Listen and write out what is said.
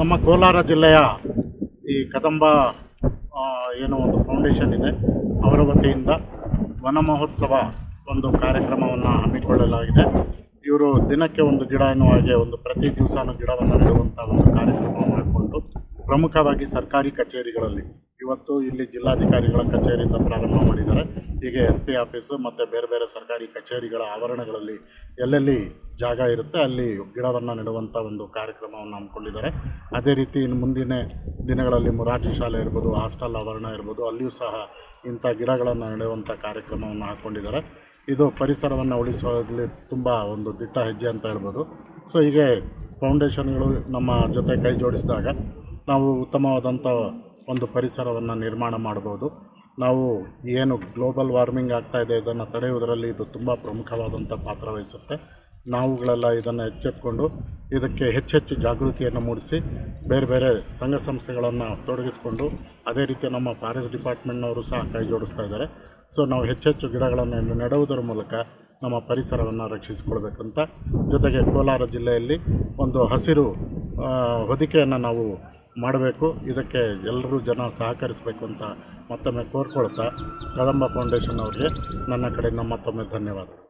ನಮ್ಮ ಕೋಲಾರ ಜಿಲ್ಲೆಯ ಈ ಕದಂಬ ಏನು ಒಂದು ಫೌಂಡೇಶನ್ ಇದೆ. ಅವರ ವತಿಯಿಂದ ವನ ಮಹೋತ್ಸವ ಒಂದು ಕಾರ್ಯಕ್ರಮವನ್ನು ಹಮ್ಮಿಕೊಳ್ಳಲಾಗಿದೆ. ಇವರು ದಿನಕ್ಕೆ ಒಂದು ಗಿಡ ಎನ್ನುವ ಹಾಗೆ ಒಂದು ಪ್ರತಿ ದಿವಸನೂ ಗಿಡವನ್ನು ನೆಡುವಂಥ ಒಂದು ಕಾರ್ಯಕ್ರಮ ಮಾಡಿಕೊಂಡು ಪ್ರಮುಖವಾಗಿ ಸರ್ಕಾರಿ ಕಚೇರಿಗಳಲ್ಲಿ ಇವತ್ತು ಇಲ್ಲಿ ಜಿಲ್ಲಾಧಿಕಾರಿಗಳ ಕಚೇರಿಯಿಂದ ಪ್ರಾರಂಭ ಮಾಡಿದ್ದಾರೆ. ಹೀಗೆ ಎಸ್ ಪಿ ಆಫೀಸು ಮತ್ತು ಬೇರೆ ಬೇರೆ ಸರ್ಕಾರಿ ಕಚೇರಿಗಳ ಆವರಣಗಳಲ್ಲಿ ಎಲ್ಲೆಲ್ಲಿ ಜಾಗ ಇರುತ್ತೆ, ಅಲ್ಲಿ ಗಿಡವನ್ನು ನೆಡುವಂಥ ಒಂದು ಕಾರ್ಯಕ್ರಮವನ್ನು ಹಮ್ಮಿಕೊಂಡಿದ್ದಾರೆ. ಅದೇ ರೀತಿ ಇನ್ನು ಮುಂದಿನ ದಿನಗಳಲ್ಲಿ ಮೊರಾರ್ಜಿ ಶಾಲೆ ಇರ್ಬೋದು, ಹಾಸ್ಟೆಲ್ ಆವರಣ ಇರ್ಬೋದು, ಅಲ್ಲಿಯೂ ಸಹ ಇಂಥ ಗಿಡಗಳನ್ನು ನೆಡುವಂಥ ಕಾರ್ಯಕ್ರಮವನ್ನು ಹಾಕ್ಕೊಂಡಿದ್ದಾರೆ ಇದು ಪರಿಸರವನ್ನು ಉಳಿಸುವಲ್ಲಿ ತುಂಬ ಒಂದು ದಿಟ್ಟ ಹೆಜ್ಜೆ ಅಂತ ಹೇಳ್ಬೋದು. ಸೊ, ಹೀಗೆ ಫೌಂಡೇಶನ್ಗಳು ನಮ್ಮ ಜೊತೆ ಕೈ ಜೋಡಿಸಿದಾಗ ನಾವು ಉತ್ತಮವಾದಂಥ ಒಂದು ಪರಿಸರವನ್ನು ನಿರ್ಮಾಣ ಮಾಡ್ಬೋದು. ನಾವು ಏನು ಗ್ಲೋಬಲ್ ವಾರ್ಮಿಂಗ್ ಆಗ್ತಾಯಿದೆ ಇದೆ ಇದನ್ನು ತಡೆಯುವುದರಲ್ಲಿ ಇದು ತುಂಬ ಪ್ರಮುಖವಾದಂಥ ಪಾತ್ರ ವಹಿಸುತ್ತೆ. ನಾವುಗಳೆಲ್ಲ ಇದನ್ನು ಎಚ್ಚೆತ್ಕೊಂಡು ಇದಕ್ಕೆ ಹೆಚ್ಚೆಚ್ಚು ಜಾಗೃತಿಯನ್ನು ಮೂಡಿಸಿ ಬೇರೆ ಬೇರೆ ಸಂಘ ಸಂಸ್ಥೆಗಳನ್ನು ತೊಡಗಿಸಿಕೊಂಡು ಅದೇ ರೀತಿ ನಮ್ಮ ಫಾರೆಸ್ಟ್ ಡಿಪಾರ್ಟ್ಮೆಂಟ್ನವರು ಸಹ ಕೈ ಜೋಡಿಸ್ತಾ ಇದ್ದಾರೆ. ಸೊ ನಾವು ಹೆಚ್ಚೆಚ್ಚು ಗಿಡಗಳನ್ನು ನೆಡುವುದರ ಮೂಲಕ ನಮ್ಮ ಪರಿಸರವನ್ನು ರಕ್ಷಿಸಿಕೊಳ್ಬೇಕಂತ ಜೊತೆಗೆ ಕೋಲಾರ ಜಿಲ್ಲೆಯಲ್ಲಿ ಒಂದು ಹಸಿರು ಹೊದಿಕೆಯನ್ನು ನಾವು ಮಾಡಬೇಕು. ಇದಕ್ಕೆ ಎಲ್ಲರೂ ಜನ ಸಹಕರಿಸಬೇಕು ಅಂತ ಮತ್ತೊಮ್ಮೆ ಕೋರ್ಕೊಳ್ತಾ ಕದಂಬ ಫೌಂಡೇಶನ್ ಅವರಿಗೆ ನನ್ನ ಕಡೆಯಿಂದ ಮತ್ತೊಮ್ಮೆ ಧನ್ಯವಾದ